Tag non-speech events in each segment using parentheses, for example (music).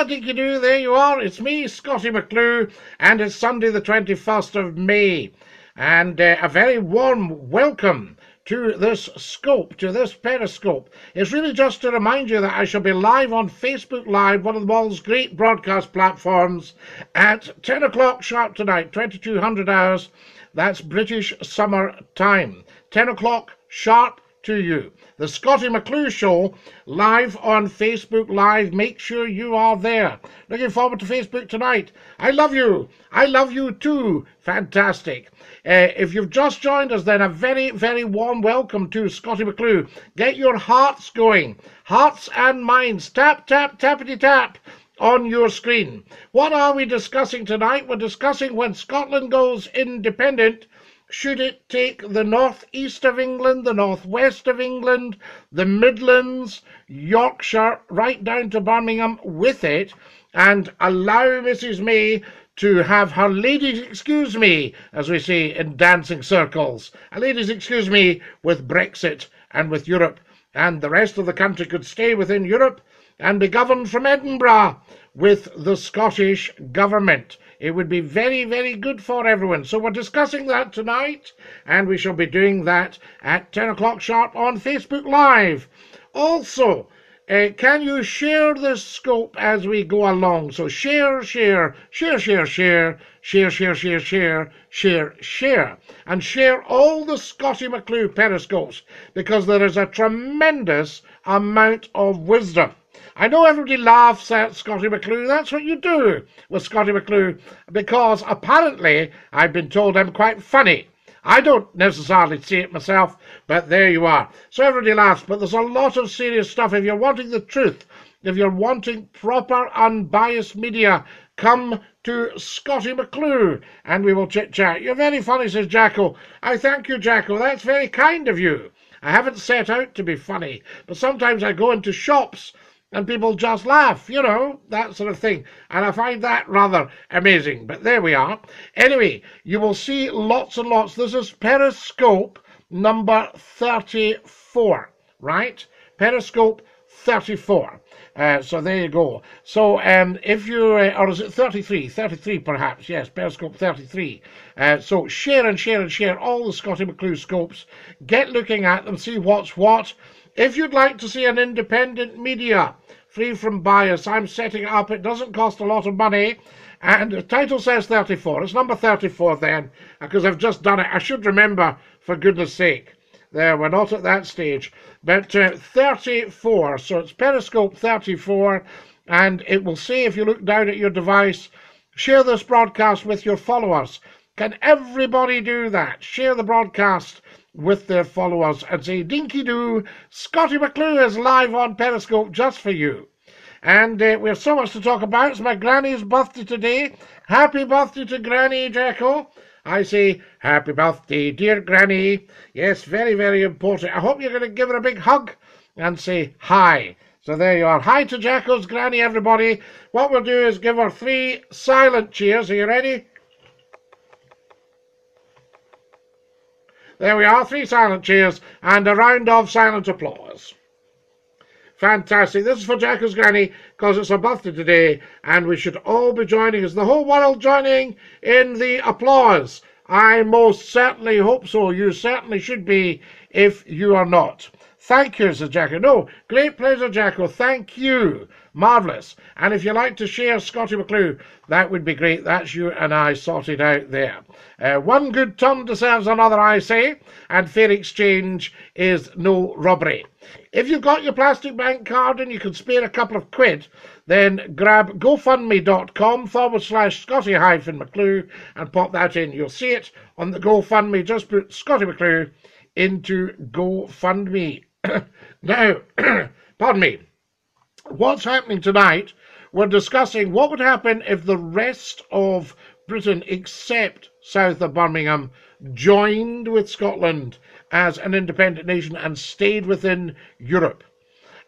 Do? There you are. It's me, Scottie McClue, and it's Sunday, the 21st of May. And uh, a very warm welcome to this scope, to this periscope. It's really just to remind you that I shall be live on Facebook Live, one of the world's great broadcast platforms, at 10 o'clock sharp tonight, 2200 hours. That's British summer time. 10 o'clock sharp to you. The Scottie McClue Show live on Facebook Live. Make sure you are there. Looking forward to Facebook tonight. I love you. I love you too. Fantastic. Uh, if you've just joined us, then a very, very warm welcome to Scottie McClue. Get your hearts going. Hearts and minds. Tap, tap, tappity tap on your screen. What are we discussing tonight? We're discussing when Scotland goes independent should it take the northeast of England, the northwest of England, the Midlands, Yorkshire, right down to Birmingham with it, and allow Mrs. May to have her ladies excuse me, as we say in dancing circles, a ladies excuse me with Brexit and with Europe, and the rest of the country could stay within Europe and be governed from Edinburgh with the Scottish Government. It would be very, very good for everyone. So we're discussing that tonight, and we shall be doing that at 10 o'clock sharp on Facebook Live. Also, uh, can you share this scope as we go along? So share, share, share, share, share, share, share, share, share, share, share, and share all the Scottie McClue periscopes because there is a tremendous amount of wisdom I know everybody laughs at Scottie McClue. That's what you do with Scottie McClue because apparently I've been told I'm quite funny. I don't necessarily see it myself, but there you are. So everybody laughs, but there's a lot of serious stuff. If you're wanting the truth, if you're wanting proper, unbiased media, come to Scottie McClue and we will chit chat. You're very funny, says Jacko. I thank you, Jacko. That's very kind of you. I haven't set out to be funny, but sometimes I go into shops and people just laugh, you know, that sort of thing. And I find that rather amazing. But there we are. Anyway, you will see lots and lots. This is Periscope number 34, right? Periscope 34. Uh, so there you go. So um, if you, uh, or is it 33? 33 perhaps, yes, Periscope 33. Uh, so share and share and share all the Scottie McClue scopes. Get looking at them, see what's what. If you'd like to see an independent media free from bias, I'm setting it up. It doesn't cost a lot of money. And the title says 34. It's number 34 then, because I've just done it. I should remember, for goodness sake. There, we're not at that stage. But uh, 34, so it's Periscope 34, and it will say if you look down at your device, share this broadcast with your followers. Can everybody do that? Share the broadcast with their followers and say, Dinky Doo, Scottie McClue is live on Periscope just for you. And uh, we have so much to talk about. It's my granny's birthday today. Happy birthday to Granny Jacko. I say, Happy birthday, dear Granny. Yes, very, very important. I hope you're going to give her a big hug and say hi. So there you are. Hi to Jacko's Granny, everybody. What we'll do is give her three silent cheers. Are you ready? There we are, three silent cheers and a round of silent applause. Fantastic. This is for Jacko's Granny because it's her birthday today and we should all be joining us, the whole world joining in the applause. I most certainly hope so. You certainly should be if you are not. Thank you, says Jacko. No, great pleasure, Jacko. Thank you. Marvellous. And if you like to share Scottie McClue, that would be great. That's you and I sorted out there. Uh, one good turn deserves another, I say, and fair exchange is no robbery. If you've got your plastic bank card and you can spare a couple of quid, then grab gofundme.com forward slash Scottie hyphen McClue and pop that in. You'll see it on the GoFundMe. Just put Scottie McClue into GoFundMe. (coughs) now, (coughs) pardon me what's happening tonight, we're discussing what would happen if the rest of Britain, except south of Birmingham, joined with Scotland as an independent nation and stayed within Europe.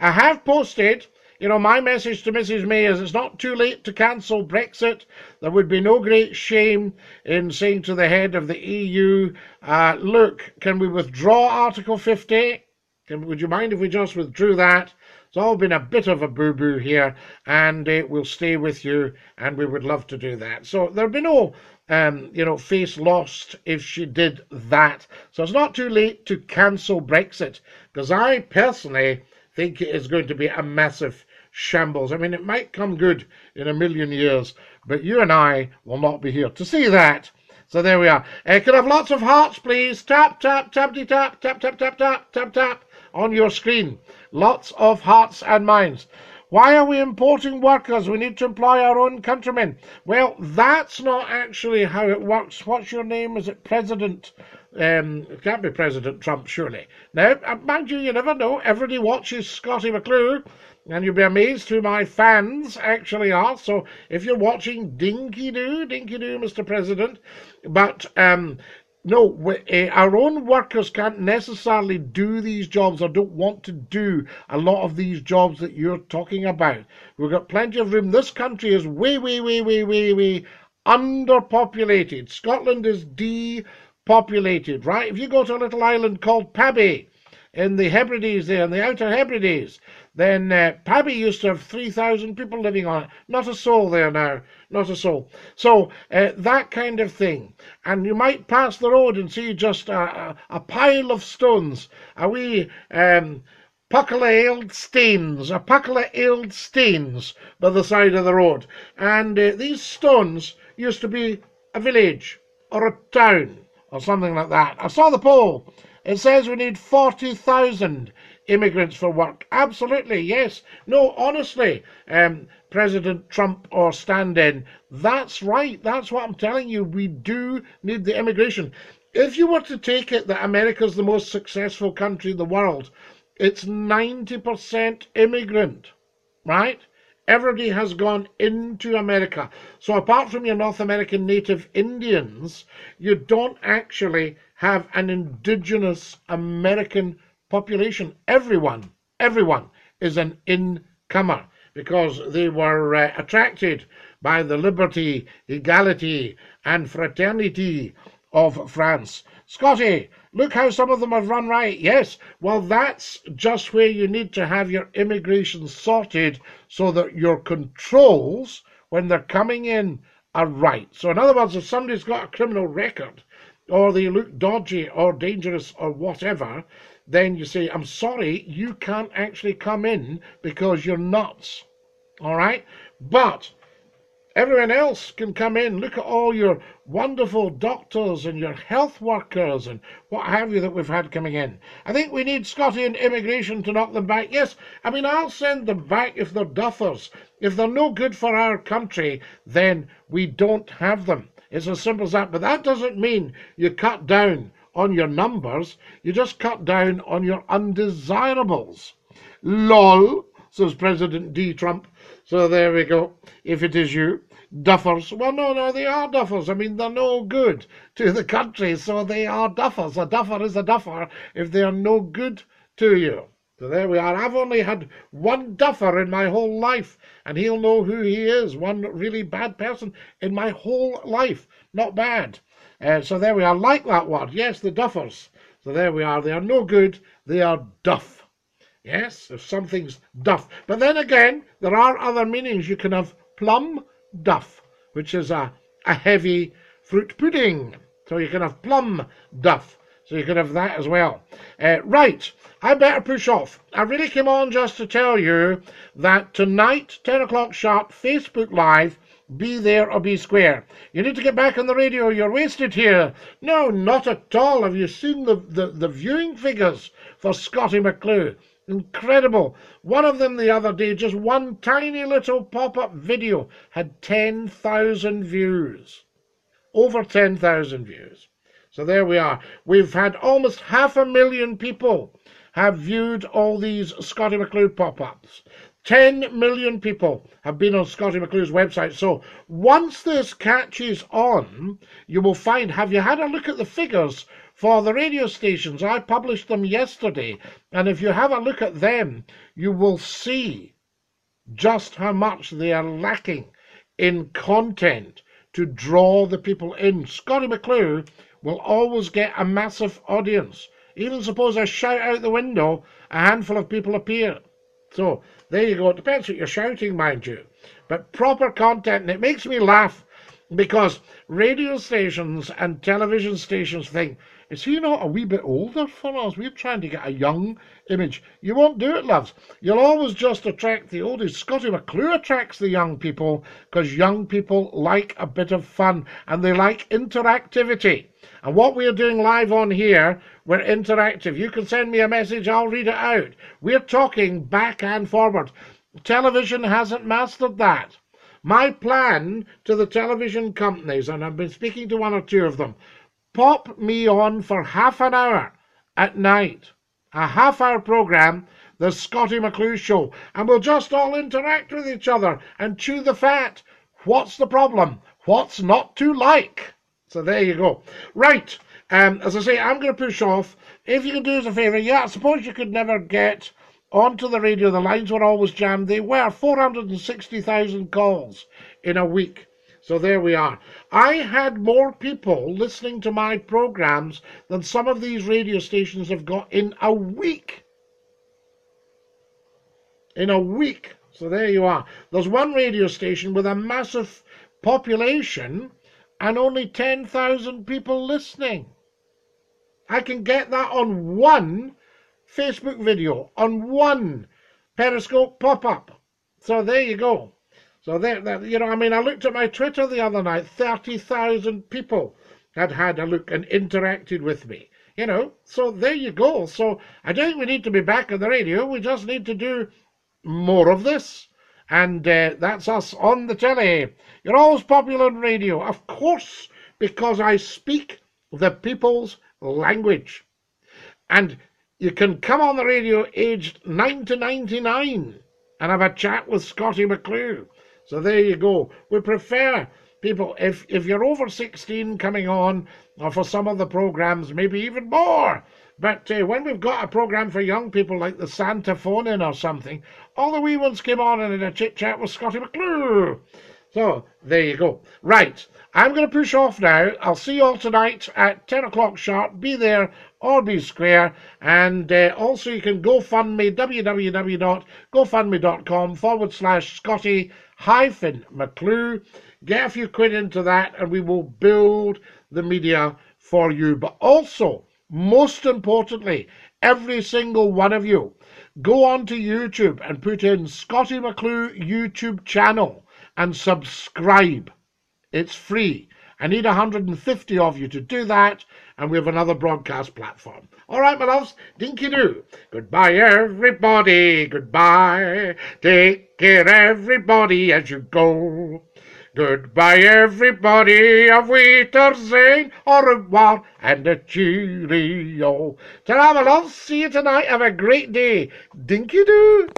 I have posted, you know, my message to Mrs. May is it's not too late to cancel Brexit. There would be no great shame in saying to the head of the EU, uh, look, can we withdraw Article 50? Can, would you mind if we just withdrew that? It's all been a bit of a boo boo here, and uh, we'll stay with you, and we would love to do that. So there'll be no, um, you know, face lost if she did that. So it's not too late to cancel Brexit, because I personally think it is going to be a massive shambles. I mean, it might come good in a million years, but you and I will not be here to see that. So there we are. Uh, could I have lots of hearts, please? Tap, tap, tap, tap, tap, tap, tap, tap, tap, tap, tap on your screen. Lots of hearts and minds. Why are we importing workers? We need to employ our own countrymen. Well, that's not actually how it works. What's your name? Is it President? Um, it can't be President Trump, surely. Now, uh, mind you, you never know. Everybody watches Scottie McClue, and you'll be amazed who my fans actually are. So if you're watching, dinky doo, dinky doo, Mr. President. But um, no, uh, our own workers can't necessarily do these jobs or don't want to do a lot of these jobs that you're talking about. We've got plenty of room. This country is way, way, way, way, way, way underpopulated. Scotland is depopulated, right? If you go to a little island called Pabby in the Hebrides there, in the Outer Hebrides, then uh, Pabby used to have 3,000 people living on it. Not a soul there now. Not a soul. So uh, that kind of thing. And you might pass the road and see just a, a, a pile of stones, a wee um, puckle ailed stains, a puckle ailed stains by the side of the road. And uh, these stones used to be a village or a town or something like that. I saw the poll. It says we need 40,000 immigrants for work. Absolutely, yes. No, honestly, um, President Trump or stand in, that's right. That's what I'm telling you. We do need the immigration. If you were to take it that America's the most successful country in the world, it's 90% immigrant, right? Everybody has gone into America. So apart from your North American native Indians, you don't actually have an indigenous American population, everyone, everyone is an incomer because they were uh, attracted by the liberty, equality, and fraternity of France. Scottie, look how some of them have run right. Yes, well, that's just where you need to have your immigration sorted so that your controls, when they're coming in, are right. So, in other words, if somebody's got a criminal record, or they look dodgy or dangerous or whatever, then you say, I'm sorry, you can't actually come in because you're nuts. All right? But everyone else can come in. Look at all your wonderful doctors and your health workers and what have you that we've had coming in. I think we need Scottie and immigration to knock them back. Yes, I mean, I'll send them back if they're duffers. If they're no good for our country, then we don't have them. It's as simple as that. But that doesn't mean you cut down on your numbers, you just cut down on your undesirables. LOL, says President D. Trump. So there we go. If it is you, duffers. Well, no, no, they are duffers. I mean, they're no good to the country, so they are duffers. A duffer is a duffer if they are no good to you. So there we are. I've only had one duffer in my whole life, and he'll know who he is. One really bad person in my whole life. Not bad. Uh, so there we are, like that one. Yes, the duffers. So there we are. They are no good. They are duff. Yes, if something's duff. But then again, there are other meanings. You can have plum duff, which is a, a heavy fruit pudding. So you can have plum duff. So you can have that as well. Uh, right, I better push off. I really came on just to tell you that tonight, 10 o'clock sharp, Facebook Live, be there or be square. You need to get back on the radio. You're wasted here. No, not at all. Have you seen the, the, the viewing figures for Scottie McClue? Incredible. One of them the other day, just one tiny little pop up video, had 10,000 views. Over 10,000 views. So there we are. We've had almost half a million people have viewed all these Scottie McClue pop ups. 10 million people have been on Scottie McClue's website. So once this catches on, you will find. Have you had a look at the figures for the radio stations? I published them yesterday. And if you have a look at them, you will see just how much they are lacking in content to draw the people in. Scottie McClue will always get a massive audience. Even suppose I shout out the window, a handful of people appear. So there you go. It depends what you're shouting, mind you. But proper content, and it makes me laugh because radio stations and television stations think, is he not a wee bit older for us? We're trying to get a young image. You won't do it, loves. You'll always just attract the oldies. Scottie McClue attracts the young people because young people like a bit of fun and they like interactivity. And what we're doing live on here, we're interactive. You can send me a message, I'll read it out. We're talking back and forward. Television hasn't mastered that. My plan to the television companies, and I've been speaking to one or two of them, pop me on for half an hour at night. A half hour programme, the Scottie McClue Show, and we'll just all interact with each other and chew the fat. What's the problem? What's not to like? So there you go. Right, um, as I say, I'm going to push off. If you can do us a favour, yeah, I suppose you could never get onto the radio. The lines were always jammed. They were 460,000 calls in a week. So there we are. I had more people listening to my programs than some of these radio stations have got in a week. In a week. So there you are. There's one radio station with a massive population and only 10,000 people listening. I can get that on one Facebook video, on one Periscope pop up. So there you go. So there, there, you know, I mean, I looked at my Twitter the other night. Thirty thousand people had had a look and interacted with me. You know, so there you go. So I don't think we need to be back on the radio. We just need to do more of this. And uh, that's us on the telly. You're always popular on radio, of course, because I speak the people's language. And you can come on the radio aged 9 to 99 and have a chat with Scottie McClue. So there you go. We prefer people if if you're over 16 coming on, or for some of the programs, maybe even more. But uh, when we've got a program for young people like the Santa Phone In or something, all the wee ones came on and in a chit chat with Scottie McClue. So there you go. Right, I'm going to push off now. I'll see you all tonight at 10 o'clock sharp. Be there or be square. And uh, also you can go fund me www GoFundMe, www.gofundme.com forward slash Scottie hyphen McClue. Get a few quid into that and we will build the media for you. But also, most importantly, every single one of you, go onto YouTube and put in Scottie McClue YouTube channel and subscribe. It's free. I need 150 of you to do that, and we have another broadcast platform. All right, my loves, dinky doo. Goodbye, everybody. Goodbye. Take care, everybody, as you go. Goodbye, everybody. Auf Wiedersehen, au revoir, and a cheerio. Ta-ra, my loves. See you tonight. Have a great day. Dinky doo.